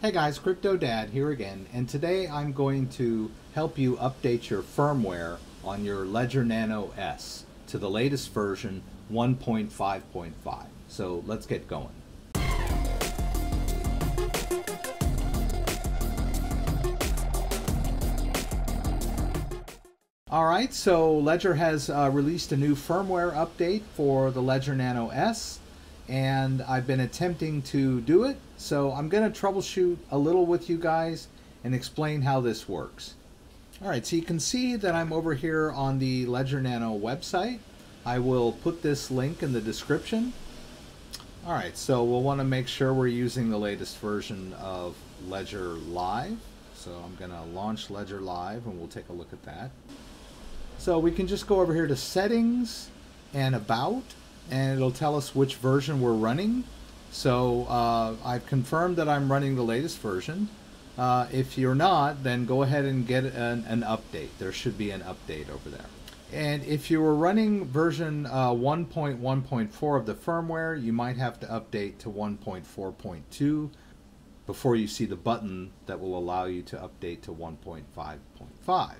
Hey guys, Crypto Dad here again, and today I'm going to help you update your firmware on your Ledger Nano S to the latest version 1.5.5. So let's get going. Alright, so Ledger has uh, released a new firmware update for the Ledger Nano S, and I've been attempting to do it so I'm going to troubleshoot a little with you guys and explain how this works. Alright, so you can see that I'm over here on the Ledger Nano website. I will put this link in the description. Alright, so we'll want to make sure we're using the latest version of Ledger Live. So I'm going to launch Ledger Live and we'll take a look at that. So we can just go over here to Settings and About and it'll tell us which version we're running. So uh, I've confirmed that I'm running the latest version. Uh, if you're not, then go ahead and get an, an, update. There should be an update over there. And if you were running version uh, 1.1.4 of the firmware, you might have to update to 1.4.2 before you see the button that will allow you to update to 1.5.5.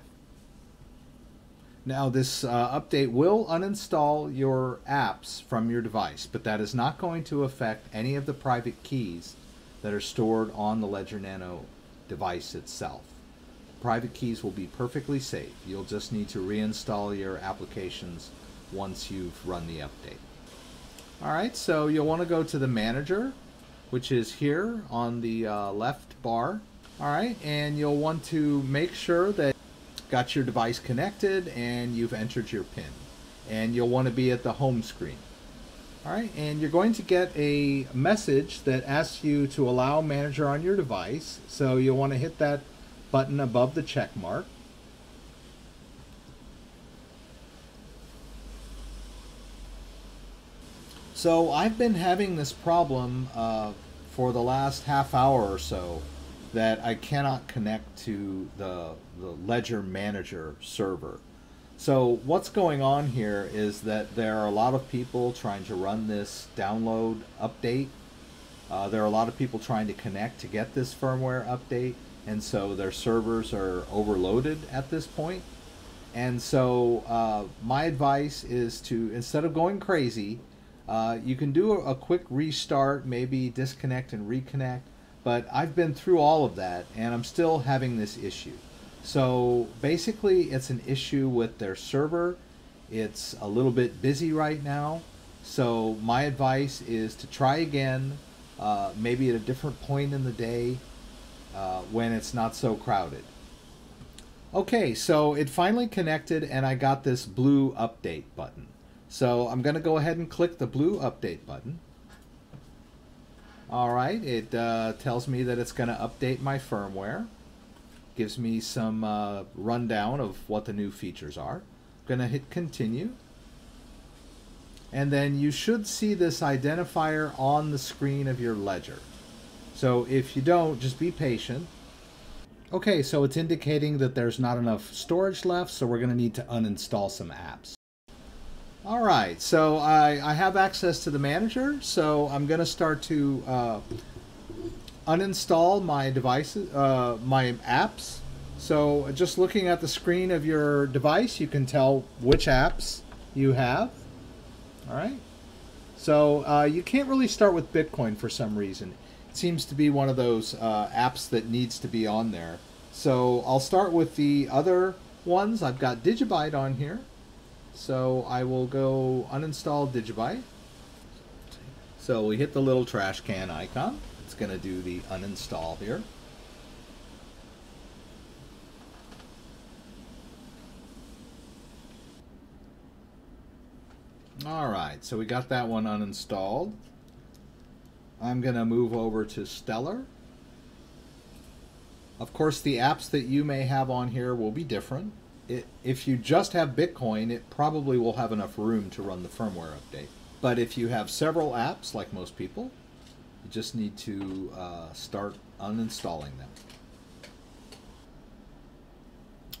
Now this uh, update will uninstall your apps from your device, but that is not going to affect any of the private keys that are stored on the Ledger Nano device itself. Private keys will be perfectly safe. You'll just need to reinstall your applications once you've run the update. Alright, so you'll want to go to the manager, which is here on the uh, left bar. Alright, and you'll want to make sure that got your device connected and you've entered your PIN. And you'll want to be at the home screen. All right, and you're going to get a message that asks you to allow manager on your device. So you'll want to hit that button above the check mark. So I've been having this problem uh, for the last half hour or so that I cannot connect to the, the Ledger Manager server. So what's going on here is that there are a lot of people trying to run this download update. Uh, there are a lot of people trying to connect to get this firmware update, and so their servers are overloaded at this point. And so uh, my advice is to, instead of going crazy, uh, you can do a, a quick restart, maybe disconnect and reconnect, but I've been through all of that and I'm still having this issue. So basically, it's an issue with their server. It's a little bit busy right now. So my advice is to try again, uh, maybe at a different point in the day uh, when it's not so crowded. Okay, so it finally connected and I got this blue update button. So I'm going to go ahead and click the blue update button. All right, it uh, tells me that it's going to update my firmware. Gives me some uh, rundown of what the new features are. I'm going to hit continue. And then you should see this identifier on the screen of your ledger. So if you don't, just be patient. Okay, so it's indicating that there's not enough storage left, so we're going to need to uninstall some apps. All right, so I, I have access to the manager, so I'm going to start to uh, uninstall my devices, uh, my apps. So just looking at the screen of your device, you can tell which apps you have. All right. So uh, you can't really start with Bitcoin for some reason. It seems to be one of those uh, apps that needs to be on there. So I'll start with the other ones. I've got Digibyte on here. So I will go uninstall Digibyte. So we hit the little trash can icon. It's going to do the uninstall here. Alright, so we got that one uninstalled. I'm going to move over to Stellar. Of course, the apps that you may have on here will be different it, if you just have Bitcoin, it probably will have enough room to run the firmware update. But if you have several apps, like most people, you just need to uh, start uninstalling them.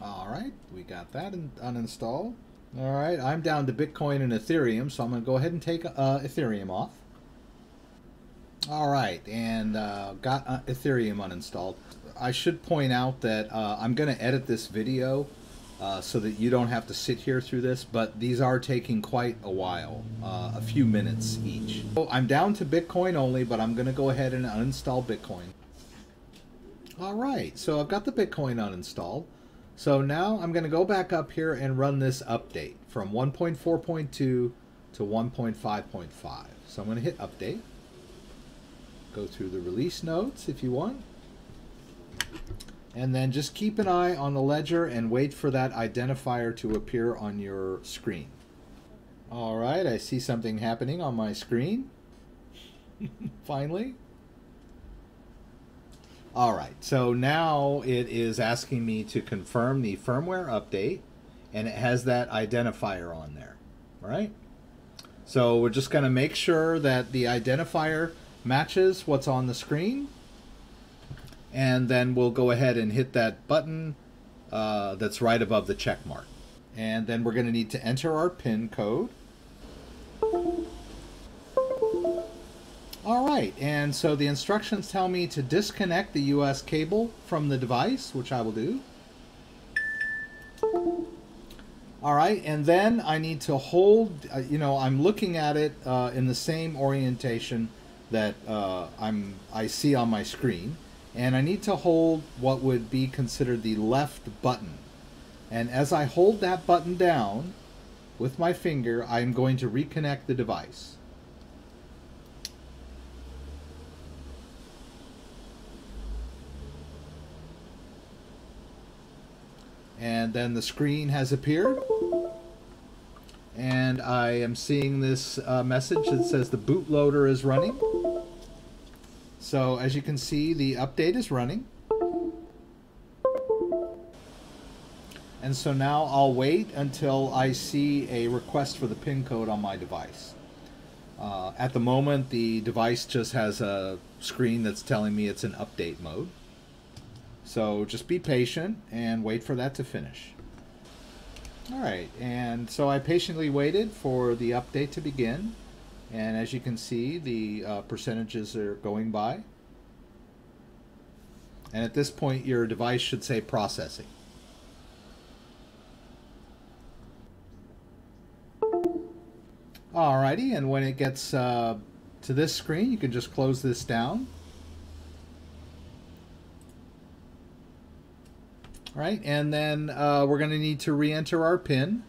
All right, we got that uninstalled. All right, I'm down to Bitcoin and Ethereum, so I'm going to go ahead and take uh, Ethereum off. All right, and uh, got uh, Ethereum uninstalled. I should point out that uh, I'm going to edit this video uh, so that you don't have to sit here through this, but these are taking quite a while, uh, a few minutes each. So I'm down to Bitcoin only, but I'm going to go ahead and uninstall Bitcoin. All right, so I've got the Bitcoin uninstalled. So now I'm going to go back up here and run this update from 1.4.2 to 1.5.5. So I'm going to hit update. Go through the release notes if you want. And then just keep an eye on the ledger and wait for that identifier to appear on your screen. All right, I see something happening on my screen. Finally. All right, so now it is asking me to confirm the firmware update, and it has that identifier on there, all right? So we're just going to make sure that the identifier matches what's on the screen, and then we'll go ahead and hit that button uh, that's right above the check mark. And then we're going to need to enter our PIN code. All right, and so the instructions tell me to disconnect the USB cable from the device, which I will do. All right, and then I need to hold, uh, you know, I'm looking at it uh, in the same orientation that uh, I'm I see on my screen, and I need to hold what would be considered the left button. And as I hold that button down with my finger, I'm going to reconnect the device. and then the screen has appeared and I am seeing this uh, message that says the bootloader is running so as you can see the update is running and so now I'll wait until I see a request for the pin code on my device uh, at the moment the device just has a screen that's telling me it's in update mode so just be patient and wait for that to finish. All right, and so I patiently waited for the update to begin. And as you can see, the uh, percentages are going by. And at this point, your device should say processing. Alrighty, and when it gets uh, to this screen, you can just close this down. right? And then uh, we're going to need to re-enter our PIN.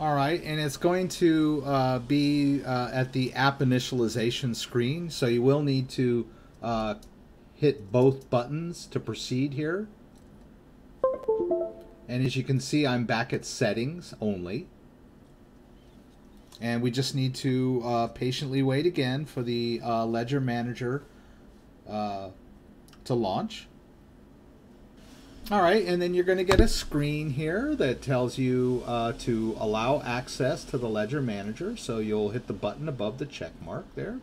All right, and it's going to uh, be uh, at the app initialization screen, so you will need to uh, hit both buttons to proceed here. And as you can see, I'm back at settings only. And we just need to uh, patiently wait again for the uh, Ledger Manager to launch. All right, and then you're going to get a screen here that tells you uh, to allow access to the Ledger Manager. So you'll hit the button above the check mark there.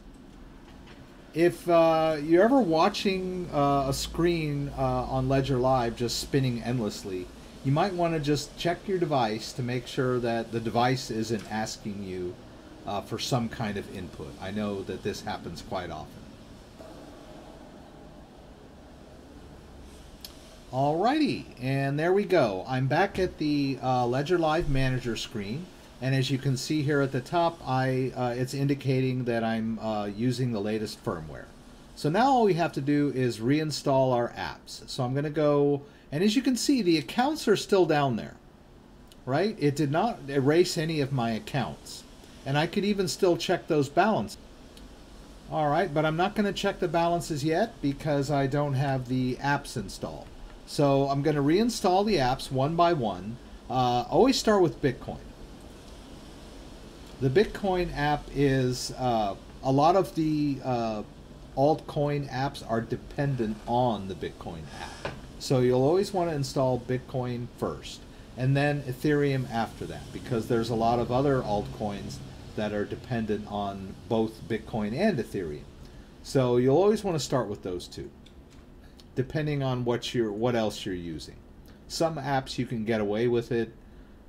If uh, you're ever watching uh, a screen uh, on Ledger Live just spinning endlessly, you might want to just check your device to make sure that the device isn't asking you uh, for some kind of input. I know that this happens quite often. Alrighty, and there we go. I'm back at the uh, Ledger Live Manager screen, and as you can see here at the top, I uh, it's indicating that I'm uh, using the latest firmware. So now all we have to do is reinstall our apps. So I'm going to go, and as you can see, the accounts are still down there, right? It did not erase any of my accounts, and I could even still check those balances. All right, but I'm not going to check the balances yet because I don't have the apps installed. So I'm going to reinstall the apps one by one. Uh, always start with Bitcoin. The Bitcoin app is uh, a lot of the uh, altcoin apps are dependent on the Bitcoin app. So you'll always want to install Bitcoin first and then Ethereum after that because there's a lot of other altcoins that are dependent on both Bitcoin and Ethereum. So you'll always want to start with those two depending on what you're what else you're using. Some apps you can get away with it,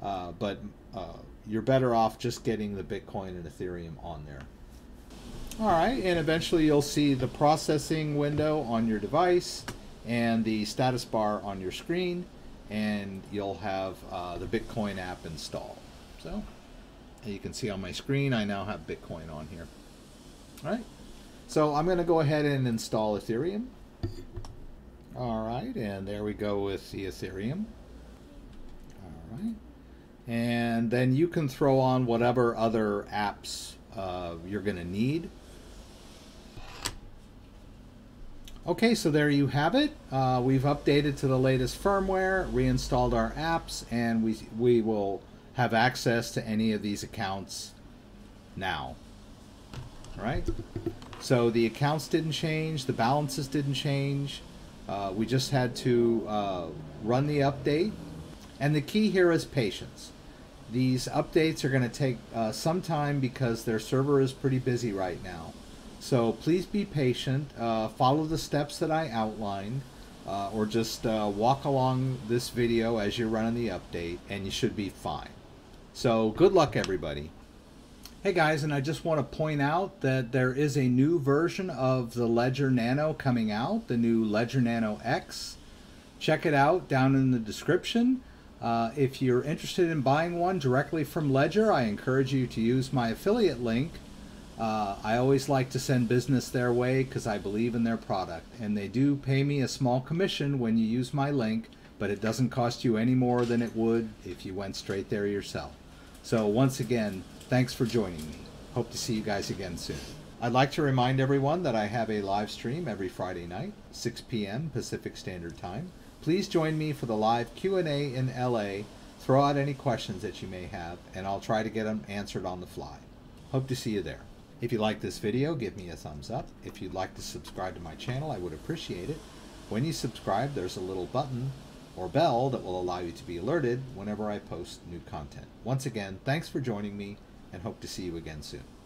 uh, but uh, you're better off just getting the Bitcoin and Ethereum on there. All right, and eventually you'll see the processing window on your device and the status bar on your screen, and you'll have uh, the Bitcoin app installed. So you can see on my screen, I now have Bitcoin on here. All right, so I'm going to go ahead and install Ethereum. Right, and there we go with the Ethereum. All right, and then you can throw on whatever other apps uh, you're going to need. Okay, so there you have it. Uh, we've updated to the latest firmware, reinstalled our apps, and we, we will have access to any of these accounts now. All right? So the accounts didn't change, the balances didn't change. Uh, we just had to uh, run the update. And the key here is patience. These updates are going to take uh, some time because their server is pretty busy right now. So please be patient, uh, follow the steps that I outlined, uh, or just walk along this video as you're running the update, and you should be fine. So good luck, everybody. Hey guys, and I just want to point out that there is a new version of the Ledger Nano coming out, the new Ledger Nano X. Check it out down in the description. Uh, if you're interested in buying one directly from Ledger, I encourage you to use my affiliate link uh, I always like to send business their way because I believe in their product. And they do pay me a small commission when you use my link, but it doesn't cost you any more than it would if you went straight there yourself. So, once again, thanks for joining me. Hope to see you guys again soon. I'd like to remind everyone that I have a live stream every Friday night, 6 p.m. Pacific Standard Time. Please join me for the live Q&A in LA. Throw out any questions that you may have, and I'll try to get them answered on the fly. Hope to see you there. If you like this video, give me a thumbs up. If you'd like to subscribe to my channel, I would appreciate it. When you subscribe, there's a little button or bell that will allow you to be alerted whenever I post new content. Once again, thanks for joining me and hope to see you again soon.